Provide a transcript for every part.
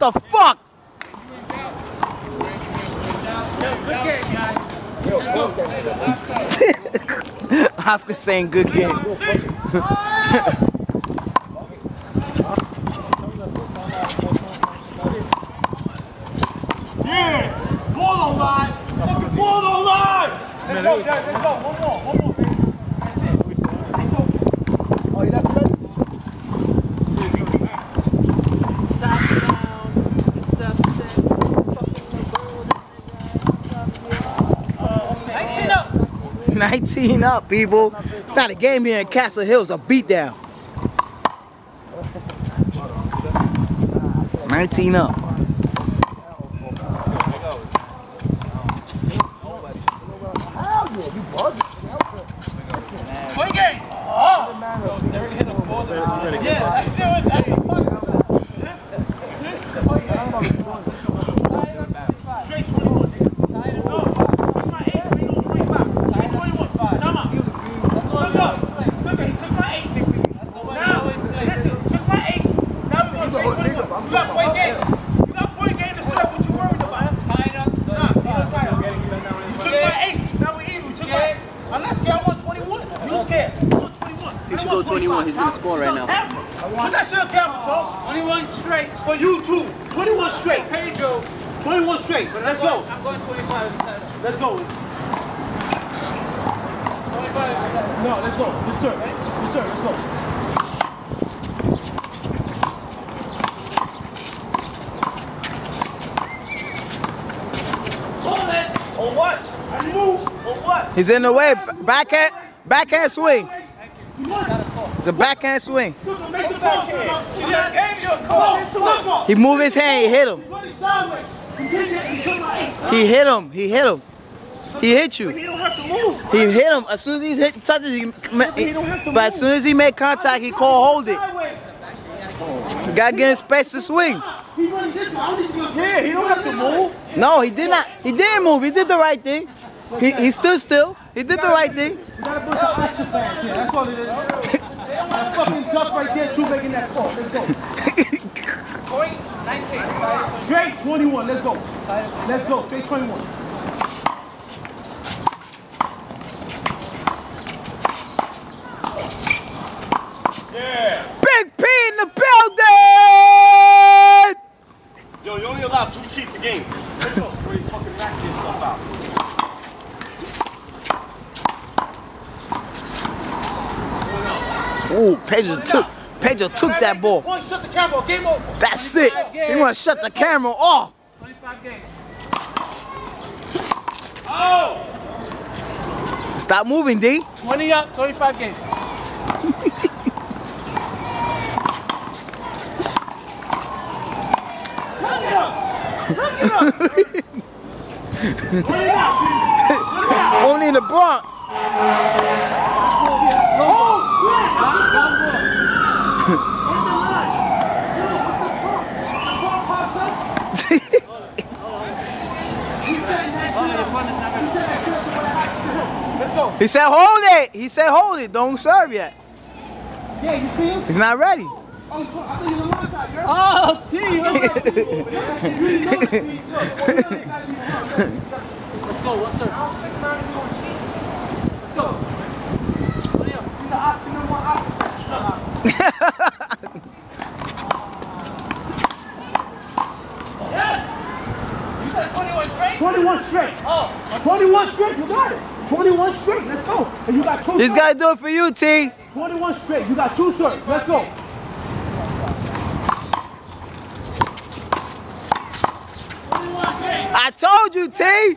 the fuck? Oscar saying good game. yeah! Ball on line! Ball on line! Let's go, guys, let's go! One more, one more! 19 up, people. It's not a game here in Castle Hill, it's a beatdown. 19 up. Point game. Oh. Yeah, that shit was that Straight 21, nigga. No, took my ace, but he don't 25. Straight 21. Time out. Look up. Look, he took my ace. Now, listen, took my ace. Now we going straight 21. You got point game. You got point game to serve. What you worried about? Nah, he don't tie up. You took my ace. Now we even. You took I'm not scared. I want 21. You scared. I want 21. He should go 21. He's gonna score right now. Put that shit on camera, Tom. 21 straight. For you too. 21 straight. Pedro. 21 straight. Let's go. I'm going 25. Let's go. 25. No, let's go. Yes, sir. Yes, sir. Let's go. Hold it. On what? How you move? On what? He's in the way. Backhand, backhand swing. It's a backhand swing. Make the ball, sir. He just gave you a call. Football. He moved his hand, he hit him. He did that. He took my ace. He hit him, he hit him. He hit He you. don't have to move. He hit him. As soon as he hit, touches, he, he have to but as soon as he made contact, he called hold it. Sideways. Gotta get space to swing. He running this way. I don't need to go- Yeah, he don't have to move. No, he did not. He didn't move. He did the right thing. He, he stood still. He did the right thing. You got a bunch of action fans here. That's all it is. That fucking duck right there, too, making that call. Let's go. Point 19. Straight 21. Let's go. Let's go. Straight 21. Big P in the building. Yo, you only allow two cheats a game. Let's go. Where you fucking knock this stuff out. Ooh, Pedro took. Pedro took that ball. Shut the camera. Game over. That's it. He want to shut the camera off. 25 games. Oh! Stop moving, D. 20 up, 25 games. Put it out. Only in the Bronx. Let's. He said hold it. He said hold it. Don't serve yet. Yeah, you see him? He's not ready. Oh, so I thought you were on my side, girl. Oh, T. Let's go. What's up? Let's go. 20 up. Yes. You said 21 straight? 21 straight. Oh, 21 straight. You got it. 21 straight. Let's go. And you got two He's serves. got do it for you, T. 21 straight. You got two serves. Let's go. I told you, T.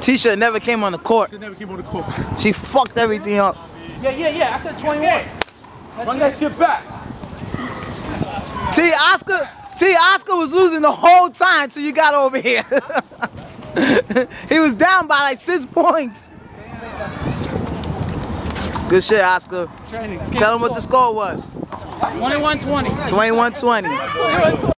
T-shirt never came on the court. never came on the court. She fucked everything up. Yeah, yeah, yeah. I said 21. Run that shit back. T. Oscar. T. Oscar was losing the whole time till you got over here. he was down by like six points. Good shit, Oscar. Tell him what the score was. 21 20. 21-20.